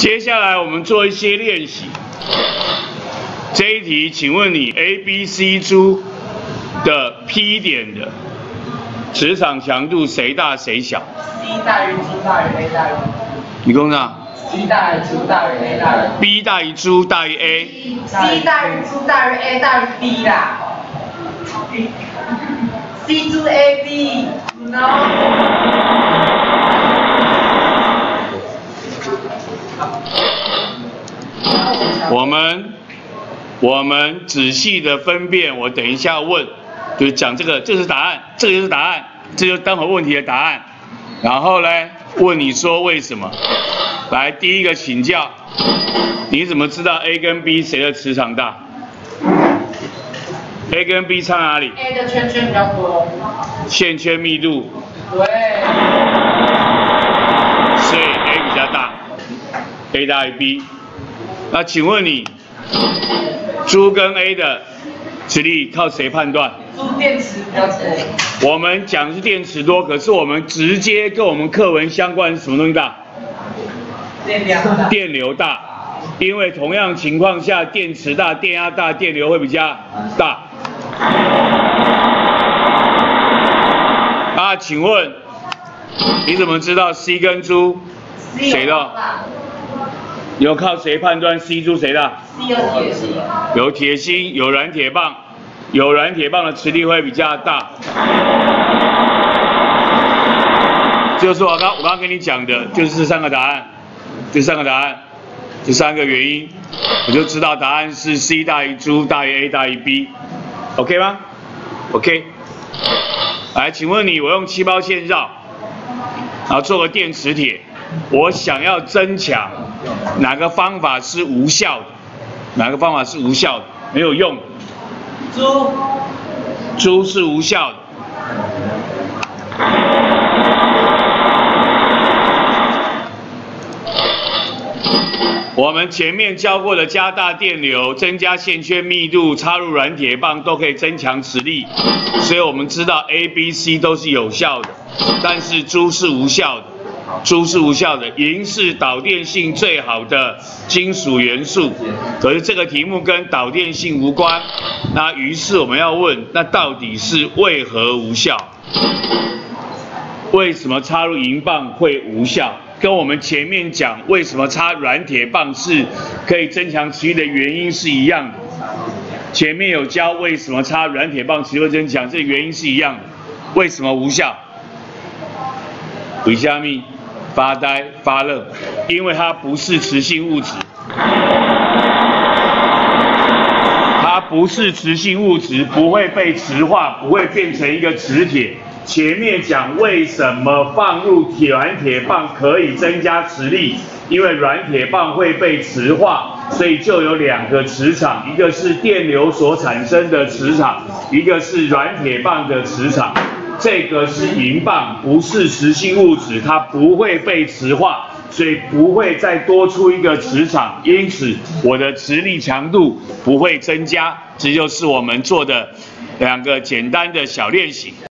接下来我们做一些练习。这一题，请问你 A、B、C 珠的 P 点的磁场强度谁大谁小？C 大于大于 A 大于你公上 C 大于大于 A 大于 B 大于猪大于 A，C 大于 G 大于 A 大于 B 啦。C 猪 A B，你 know？我们我们仔细的分辨，我等一下问，就是讲这个，这是答案，这个就是答案，这就是待会问题的答案。然后呢，问你说为什么？来，第一个请教，你怎么知道 A 跟 B 谁的磁场大？A 跟 B 差哪里？A 的圈圈比较多。线圈密度，对。所以 A 比较大，A 大于 B。那请问你，猪跟 A 的磁力靠谁判断？猪电池比较多。我们讲是电池多，可是我们直接跟我们课文相关是什么东西大？电量大。电流大。因为同样情况下，电池大、电压大，电流会比较大。啊，请问你怎么知道 C 跟猪谁的？有靠谁判断 C 猪谁的？有铁心。有软铁棒，有软铁棒的磁力会比较大。就是我刚我刚刚跟你讲的，就是这三个答案，这三个答案，这三个原因，我就知道答案是 C 大于猪大于 A 大于 B，OK 吗？OK。来，请问你，我用气包线绕，然后做个电磁铁，我想要增强，哪个方法是无效的？哪个方法是无效的？没有用的。猪。猪是无效的。我们前面教过的加大电流、增加线圈密度、插入软铁棒都可以增强磁力，所以我们知道 A、B、C 都是有效的，但是猪是无效的。猪是无效的，银是导电性最好的金属元素，可是这个题目跟导电性无关。那于是我们要问，那到底是为何无效？为什么插入银棒会无效？跟我们前面讲为什么插软铁棒是可以增强磁力的原因是一样的。前面有教为什么插软铁棒磁力会增强，这原因是一样的。为什么无效？为虾米？发呆发愣，因为它不是磁性物质，它不是磁性物质，不会被磁化，不会变成一个磁铁。前面讲为什么放入铁软铁棒可以增加磁力，因为软铁棒会被磁化，所以就有两个磁场，一个是电流所产生的磁场，一个是软铁棒的磁场。这个是银棒，不是磁性物质，它不会被磁化，所以不会再多出一个磁场，因此我的磁力强度不会增加。这就是我们做的两个简单的小练习。